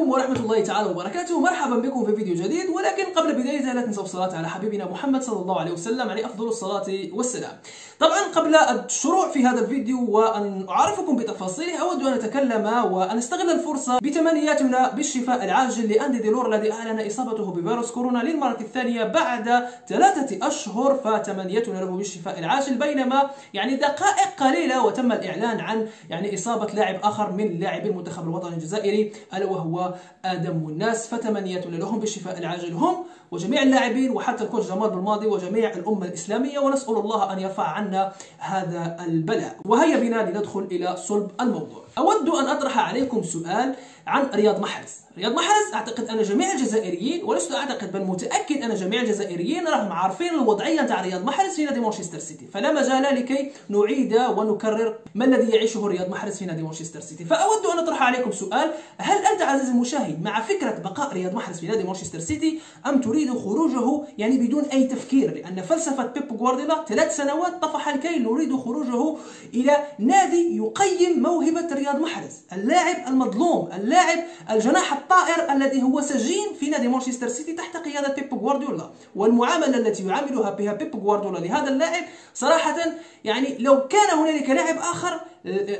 عليكم ورحمة الله تعالى وبركاته. مرحبا بكم في فيديو جديد ولكن قبل بدايته لا تنسوا الصلاة على حبيبنا محمد صلى الله عليه وسلم عليه أفضل الصلاة والسلام. طبعا قبل الشروع في هذا الفيديو وأن أعرفكم بتفاصيله أود أن أتكلم وأن أستغل الفرصة بتمنياتنا بالشفاء العاجل لأندي ديلور الذي أعلن إصابته بفيروس كورونا للمرة الثانية بعد ثلاثة أشهر فتمنيتنا له بالشفاء العاجل بينما يعني دقائق قليلة وتم الإعلان عن يعني إصابة لاعب آخر من لاعبي المنتخب الوطني الجزائري ألا وهو آدم والناس فتمنياتنا لهم بالشفاء العاجل هم وجميع اللاعبين وحتى الكوتش جمال بالماضي وجميع الأمة الإسلامية ونسأل الله أن يرفع عنا هذا البلاء. وهيا بنا لندخل إلى صلب الموضوع. أود أن أطرح عليكم سؤال عن رياض محرز. رياض محرز أعتقد أن جميع الجزائريين ولست أعتقد بل متأكد أن جميع الجزائريين راهم عارفين الوضعية نتاع رياض محرز في نادي مانشستر سيتي. فلا مجال لكي نعيد ونكرر ما الذي يعيشه رياض محرز في نادي مانشستر سيتي. فأود أن أطرح عليكم سؤال هل أنت عزيزي المشاهد مع فكرة بقاء رياض محرز في نادي مانشستر سيتي أم تريد خروجه يعني بدون أي تفكير؟ لأن فلسفة بيب غوارديولا ثلاث سنوات طفح الكي نريد خروجه إلى نادي يقيم موهبة رياض محرز اللاعب المظلوم اللاعب الجناح الطائر الذي هو سجين في نادي مانشستر سيتي تحت قيادة بيب غوارديولا والمعاملة التي يعاملها بها بيب غوارديولا لهذا اللاعب صراحة يعني لو كان هنالك لاعب آخر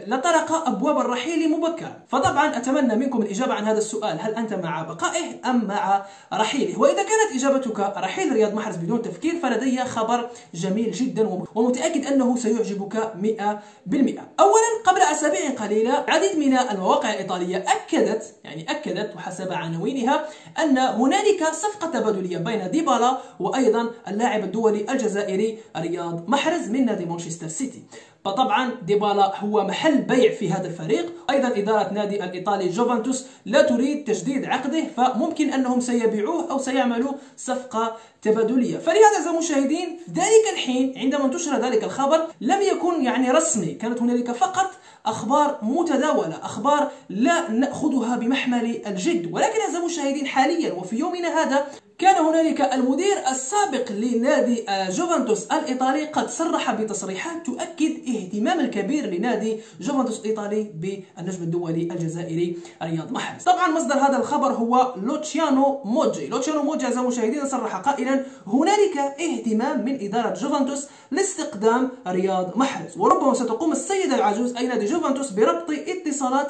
لطرق أبواب الرحيل مبكرا. فطبعا أتمنى منكم الإجابة عن هذا السؤال. هل أنت مع بقائه أم مع رحيله؟ وإذا كانت إجابتك رحيل رياض محرز بدون تفكير فلدي خبر جميل جدا ومتأكد أنه سيعجبك 100% أولا قبل أسابيع قليلة عديد من المواقع الإيطالية أكدت يعني أكدت وحسب عناوينها أن هنالك صفقة تبادلية بين ديبالا وأيضا اللاعب الدولي الجزائري رياض محرز من نادي مانشستر سيتي. فطبعا ديبالا هو محل بيع في هذا الفريق. أيضا إدارة نادي الإيطالي جوفنتوس لا تريد تجديد عقده فممكن أنهم سيبيعوه أو سيعملوا صفقة تبادلية. فلهذا المشاهدين في ذلك الحين عندما انتشر ذلك الخبر لم يكن يعني رسمي كانت هنالك فقط أخبار متداولة أخبار لا نأخذها بمحمل الجد. ولكن أعزائي المشاهدين حاليا وفي يومنا هذا كان هنالك المدير السابق لنادي جوفنتوس الإيطالي قد صرح بتصريحات تؤكد اهتمام الكبير لنادي جوفنتوس الإيطالي بالنجم الدولي الجزائري رياض محرز طبعا مصدر هذا الخبر هو لوتشيانو موجي. لوتشيانو موجي أعزائي المشاهدين صرح قائلا هنالك اهتمام من إدارة جوفنتوس لاستقدام رياض محرز وربما ستقوم السيدة العجوز أي نادي جوفنتوس بربط اتصالات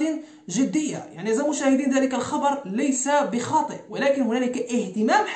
جدية. يعني إذا مشاهدين ذلك الخبر ليس بخاطئ ولكن هنالك اهتمام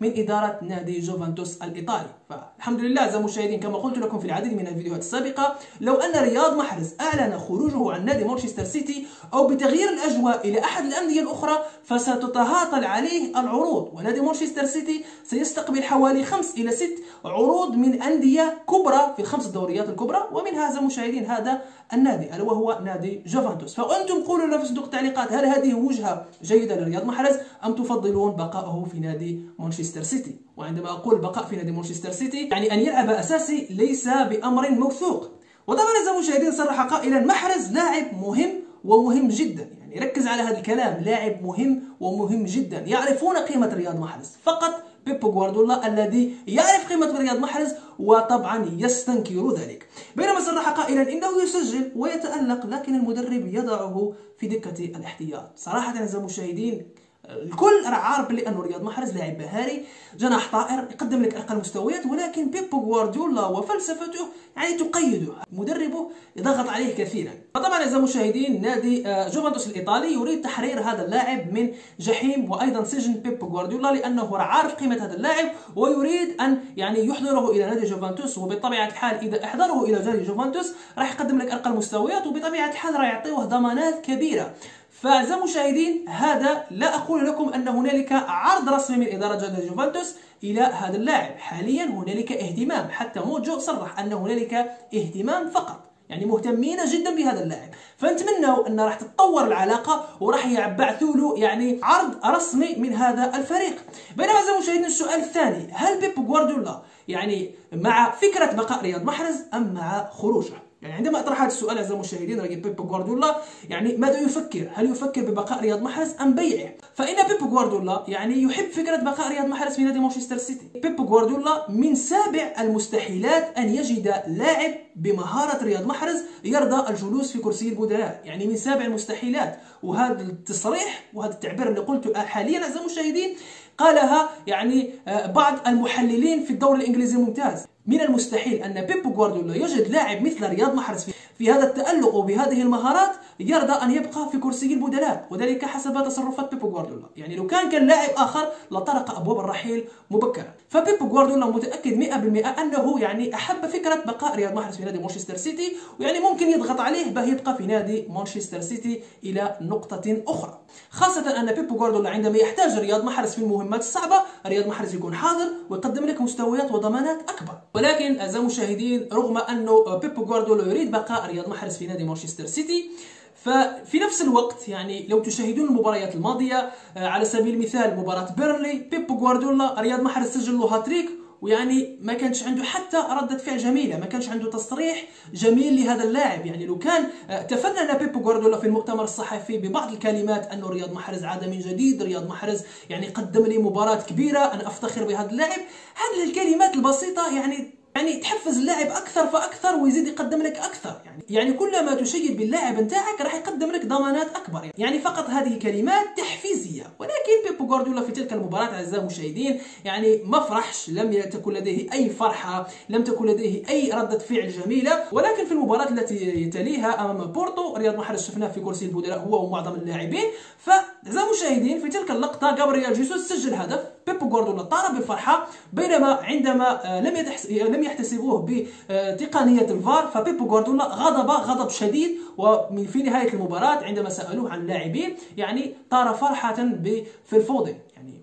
من إدارة نادي جوفنتوس الإيطالي. فالحمد لله أعزائي المشاهدين كما قلت لكم في العديد من الفيديوهات السابقة لو أن رياض محرز أعلن خروجه عن نادي مانشستر سيتي أو بتغيير الأجواء إلى أحد الأندية الأخرى فستتهاطل عليه العروض. ونادي مانشستر سيتي سيستقبل حوالي خمس إلى ست عروض من أندية كبرى في الخمس دوريات الكبرى ومن هذا مشاهدين هذا النادي ألا وهو نادي جوفنتوس. فأنتم قولوا لنا في صندوق التعليقات هل هذه وجهة جيدة لرياض محرز أم تفضلون بقائه في نادي مانشستر سيتي؟ وعندما أقول بقاء في نادي مانشستر سيتي يعني أن يلعب أساسي ليس بأمر موثوق. وطبعا إذا المشاهدين صرح قائلا محرز لاعب مهم ومهم جدا. يعني ركز على هذا الكلام لاعب مهم ومهم جدا. يعرفون قيمة رياض محرز. فقط بيب غوارديولا الذي يعرف قيمة رياض محرز وطبعا يستنكر ذلك. بينما صرح قائلا إنه يسجل ويتألق لكن المدرب يضعه في دكة الاحتياط. صراحة أعزائي المشاهدين الكل راه عارف بلي انه رياض محرز لاعب بهاري جناح طائر يقدم لك ارقى المستويات ولكن بيب غوارديولا وفلسفته يعني تقيده مدربه يضغط عليه كثيرا. فطبعا أعزائي المشاهدين نادي جوفنتوس الإيطالي يريد تحرير هذا اللاعب من جحيم وأيضا سجن بيب غوارديولا لأنه راه عارف قيمة هذا اللاعب ويريد أن يعني يحضره إلى نادي جوفنتوس. وبطبيعة الحال إذا أحضره إلى نادي جوفنتوس راح يقدم لك ارقى المستويات وبطبيعة الحال راح يعطيه ضمانات كبيرة. فأعزائي المشاهدين هذا لا أقول لكم أن هنالك عرض رسمي من إدارة جوفنتوس إلى هذا اللاعب. حاليا هنالك اهتمام حتى موجو صرح أن هنالك اهتمام فقط. يعني مهتمين جدا بهذا اللاعب. فنتمنوا أن راح تتطور العلاقة وراح يبعثوا له يعني عرض رسمي من هذا الفريق. بينما اعزائي المشاهدين السؤال الثاني هل بيب غوارديولا يعني مع فكرة بقاء رياض محرز أم مع خروجه؟ يعني عندما أطرح هذا السؤال أعزائي المشاهدين راجل بيب غوارديولا يعني ماذا يفكر؟ هل يفكر ببقاء رياض محرز أم بيعه؟ فإن بيب غوارديولا يعني يحب فكرة بقاء رياض محرز في نادي مانشستر سيتي. بيب غوارديولا من سابع المستحيلات أن يجد لاعب بمهارة رياض محرز يرضى الجلوس في كرسي البدلاء. يعني من سابع المستحيلات. وهذا التصريح وهذا التعبير اللي قلته حاليا أعزائي المشاهدين قالها يعني آه، بعض المحللين في الدوري الإنجليزي الممتاز. من المستحيل أن بيب جوارديولا يجد لاعب مثل رياض محرز في في هذا التألق وبهذه المهارات يرضى أن يبقى في كرسي البدلاء. وذلك حسب تصرفات بيب جوارديولا. يعني لو كان كان لاعب آخر لطرق أبواب الرحيل مبكرا. فبيب جوارديولا متأكد 100% أنه يعني أحب فكرة بقاء رياض محرز في نادي مانشستر سيتي ويعني ممكن يضغط عليه باه يبقى في نادي مانشستر سيتي إلى نقطة أخرى. خاصة أن بيب جوارديولا عندما يحتاج رياض محرز في المهمات الصعبة رياض محرز يكون حاضر ويقدم لك مستويات وضمانات أكبر. ولكن أعزائي المشاهدين رغم أنه بيب جوارديولا يريد بقاء رياض محرز في نادي مانشستر سيتي ففي نفس الوقت يعني لو تشاهدون المباريات الماضية آه، على سبيل المثال مباراة بيرلي بيب جوارديولا رياض محرز سجل له هاتريك ويعني ما كانش عنده حتى ردة فعل جميلة ما كانش عنده تصريح جميل لهذا اللاعب. يعني لو كان آه، تفنن بيب جوارديولا في المؤتمر الصحفي ببعض الكلمات أنه رياض محرز عاد من جديد رياض محرز يعني قدم لي مباراة كبيرة أنا أفتخر بهذا اللاعب. هذه الكلمات البسيطة يعني يعني تحفز اللاعب أكثر فأكثر ويزيد يقدم لك أكثر. يعني يعني كلما تشيد باللاعب نتاعك راح يقدم لك ضمانات أكبر. يعني, فقط هذه كلمات تحفيزية. ولكن بيبو جوارديولا في تلك المباراة أعزائي المشاهدين يعني ما فرحش. لم تكن لديه أي فرحة لم تكن لديه أي ردة فعل جميلة. ولكن في المباراة التي تليها أمام بورتو رياض محرز شفناه في كرسي البدلاء هو ومعظم اللاعبين. فأعزائي المشاهدين في تلك اللقطة جابرييل جيسوس سجل هدف. بيبو جوارديولا طار بالفرحه بينما عندما آه، لم لم يحتسبوه بتقنية الفار فبيبو جوارديولا غضب غضب شديد ومن في نهاية المباراة عندما سألوه عن اللاعبين يعني طار فرحة في الفودن يعني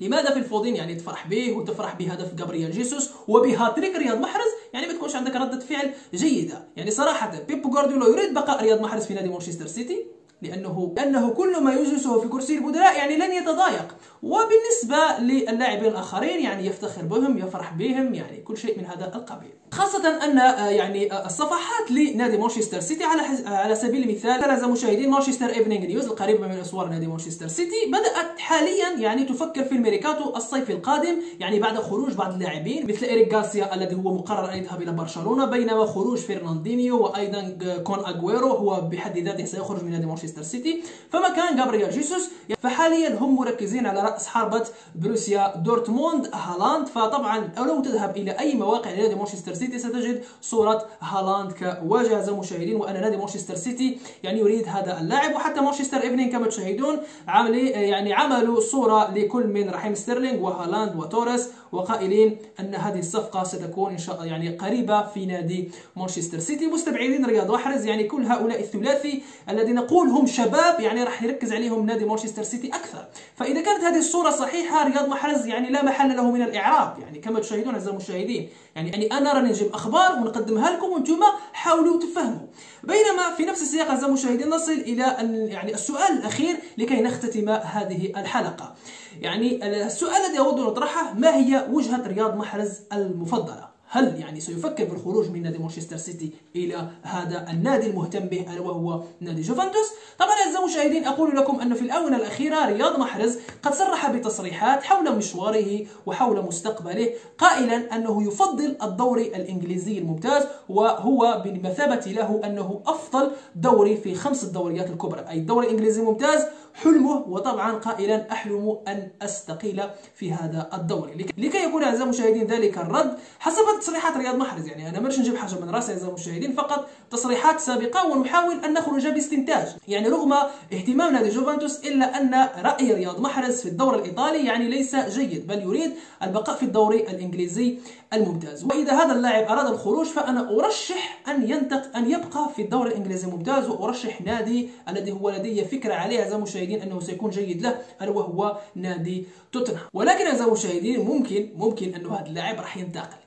لماذا في الفودين يعني تفرح به وتفرح بهدف جابرييل جيسوس وبهاتريك رياض محرز؟ يعني ما تكونش عندك ردة فعل جيدة. يعني صراحة بيبو جوارديولا يريد بقاء رياض محرز في نادي مانشستر سيتي؟ لأنه لأنه كل ما يجلسه في كرسي البدلاء يعني لن يتضايق. وبالنسبة للاعبين الآخرين يعني يفتخر بهم يفرح بهم يعني كل شيء من هذا القبيل. خاصة أن آه، يعني آه، الصفحات لنادي مانشستر سيتي على على سبيل المثال تلازم مشاهدين Manchester Evening News القريبة من أسوار نادي مانشستر سيتي بدأت حاليا يعني تفكر في الميركاتو الصيف القادم يعني بعد خروج بعض اللاعبين مثل إيريك غارسيا الذي هو مقرر أن يذهب إلى برشلونة بينما خروج فرناندينيو وأيضا كون أغويرو هو بحد ذاته سيخرج من نادي مانشستر سيتي فمكان جابرييل جيسوس فحاليا هم مركزين على رأس حربة بروسيا دورتموند هالاند. فطبعا لو تذهب إلى أي مواقع لنادي مانشستر سيتي ستجد صورة هالاند كواجهة مشاهدين وأن نادي مانشستر سيتي يعني يريد هذا اللاعب. وحتى Manchester Evening كما تشاهدون عمل يعني عملوا صورة لكل من رحيم ستيرلينج وهالاند وتوريس وقائلين أن هذه الصفقة ستكون إن شاء الله يعني قريبة في نادي مانشستر سيتي. مستبعدين رياض محرز يعني كل هؤلاء الثلاثي الذين نقول هم شباب يعني راح يركز عليهم نادي مانشستر سيتي أكثر. فإذا كانت هذه الصورة صحيحة رياض محرز يعني لا محل له من الإعراب. يعني كما تشاهدون أعزائي المشاهدين يعني أنا راني نجيب أخبار ونقدمها لكم وأنتم حاولوا تفهموا. بينما في نفس السياق أعزائي المشاهدين نصل إلى يعني السؤال الأخير لكي نختتم هذه الحلقة. يعني السؤال الذي أود أن أطرحه ما هي وجهة رياض محرز المفضلة؟ هل يعني سيفكر بالخروج من نادي مانشستر سيتي إلى هذا النادي المهتم به ألا وهو نادي جوفنتوس؟ طبعا أعزائي المشاهدين أقول لكم انه في الآونة الأخيرة رياض محرز قد صرح بتصريحات حول مشواره وحول مستقبله قائلا أنه يفضل الدوري الإنجليزي الممتاز وهو بمثابه له أنه أفضل دوري في خمس الدوريات الكبرى أي الدوري الإنجليزي الممتاز حلمه وطبعا قائلا أحلم أن أستقيل في هذا الدوري لكي يكون أعزائي المشاهدين ذلك الرد حسب تصريحات رياض محرز. يعني أنا مرش نجيب حاجة من راسي أعزائي المشاهدين فقط تصريحات سابقة ونحاول أن نخرج باستنتاج. يعني رغم اهتمام نادي جوفنتوس إلا أن رأي رياض محرز في الدوري الإيطالي يعني ليس جيد بل يريد البقاء في الدوري الإنجليزي الممتاز. وإذا هذا اللاعب أراد الخروج فأنا أرشح أن ينتق أن يبقى في الدوري الإنجليزي الممتاز وأرشح نادي الذي هو لدي فكرة عليه أعزائي المشاهدين. أنه سيكون جيد له ألا وهو نادي توتنهام. ولكن اعزائي المشاهدين ممكن ممكن أنه هذا اللاعب راح ينتقل.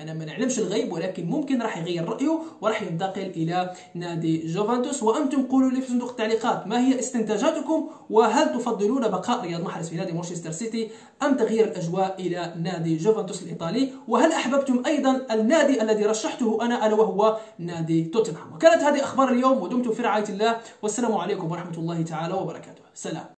أنا ما نعلمش الغيب ولكن ممكن راح يغير رأيه وراح ينتقل إلى نادي جوفنتوس. وأنتم قولوا لي في صندوق التعليقات ما هي استنتاجاتكم؟ وهل تفضلون بقاء رياض محرز في نادي مانشستر سيتي أم تغيير الأجواء إلى نادي جوفنتوس الإيطالي؟ وهل أحببتم أيضا النادي الذي رشحته أنا ألا وهو نادي توتنهام؟ وكانت هذه أخبار اليوم ودمتم في رعاية الله والسلام عليكم ورحمة الله تعالى وبركاته. سلام.